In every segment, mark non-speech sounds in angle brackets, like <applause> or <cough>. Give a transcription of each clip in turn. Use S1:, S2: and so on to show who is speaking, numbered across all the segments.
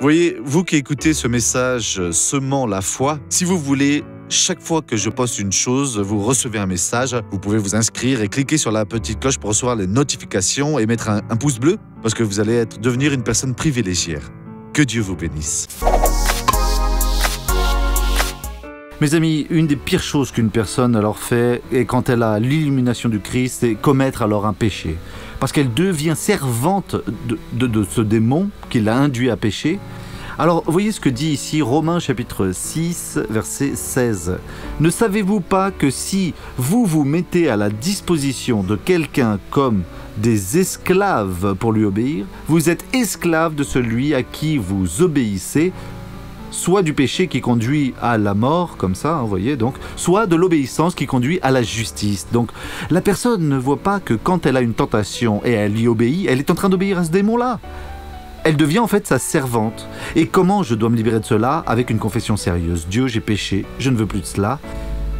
S1: voyez, vous qui écoutez ce message euh, semant la foi, si vous voulez chaque fois que je poste une chose, vous recevez un message. Vous pouvez vous inscrire et cliquer sur la petite cloche pour recevoir les notifications et mettre un, pouce bleu parce que vous allez devenir une personne privilégiée. Que Dieu vous bénisse.
S2: Mes amis, une des pires choses qu'une personne alors fait est quand elle a l'illumination du Christ, c'est commettre alors un péché. Parce qu'elle devient servante de, ce démon qui l'a induit à pécher. Alors, voyez ce que dit ici Romains chapitre 6, verset 16. Ne savez-vous pas que si vous vous mettez à la disposition de quelqu'un comme des esclaves pour lui obéir, vous êtes esclaves de celui à qui vous obéissez, soit du péché qui conduit à la mort, comme ça, hein, vous voyez, donc, soit de l'obéissance qui conduit à la justice. Donc, la personne ne voit pas que quand elle a une tentation et elle y obéit, elle est en train d'obéir à ce démon-là. Elle devient en fait sa servante. Et comment je dois me libérer de cela? Avec une confession sérieuse. Dieu, j'ai péché, je ne veux plus de cela.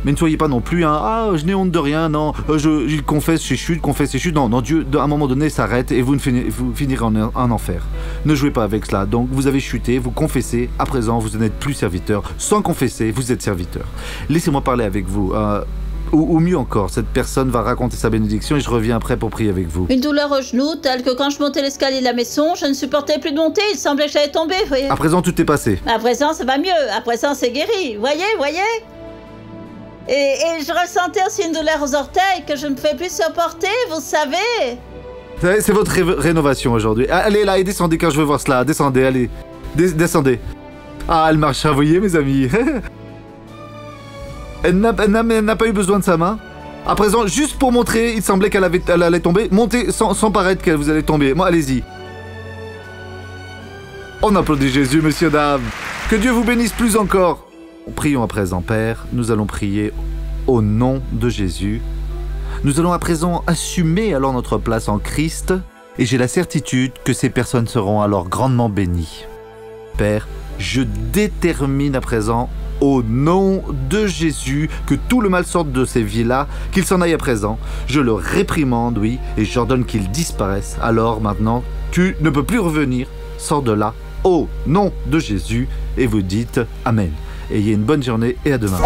S2: Mais ne soyez pas non plus un Ah, je n'ai honte de rien, non, euh, je, je confesse, je chute, confesse, je chute. Non, non, Dieu, à un moment donné, s'arrête et vous, ne finirez, vous finirez en, en enfer. Ne jouez pas avec cela. Donc, vous avez chuté, vous confessez, à présent, vous n'êtes plus serviteur. Sans confesser, vous êtes serviteur. Laissez-moi parler avec vous. euh, ou, ou mieux encore, cette personne va raconter sa bénédiction et je reviens après pour prier avec vous.
S3: Une douleur au genou, telle que quand je montais l'escalier de la maison, je ne supportais plus de monter, il semblait que j'allais tomber, voyez.
S2: À présent, tout est passé.
S3: À présent, ça va mieux, à présent, c'est guéri, voyez, voyez. Et, je ressentais aussi une douleur aux orteils que je ne pouvais plus supporter, vous savez.
S2: C'est votre ré- rénovation aujourd'hui. Allez là et descendez car je veux voir cela. Descendez, allez. Des- descendez. Ah, elle marche, vous voyez, mes amis. <laughs> elle n'a pas eu besoin de sa main. À présent, juste pour montrer, il semblait qu'elle allait tomber. Montez sans, sans paraître qu'elle vous allait tomber. Moi, allez-y. On applaudit Jésus, monsieur, dame. Que Dieu vous bénisse plus encore. Prions à présent, Père. Nous allons prier au nom de Jésus. Nous allons à présent assumer alors notre place en Christ et j'ai la certitude que ces personnes seront alors grandement bénies. Père, je détermine à présent au nom de Jésus que tout le mal sorte de ces vies-là, qu'il s'en aille à présent. Je le réprimande, oui, et j'ordonne qu'il disparaisse. Alors maintenant, tu ne peux plus revenir. Sors de là, au nom de Jésus, et vous dites Amen. Ayez une bonne journée et à demain.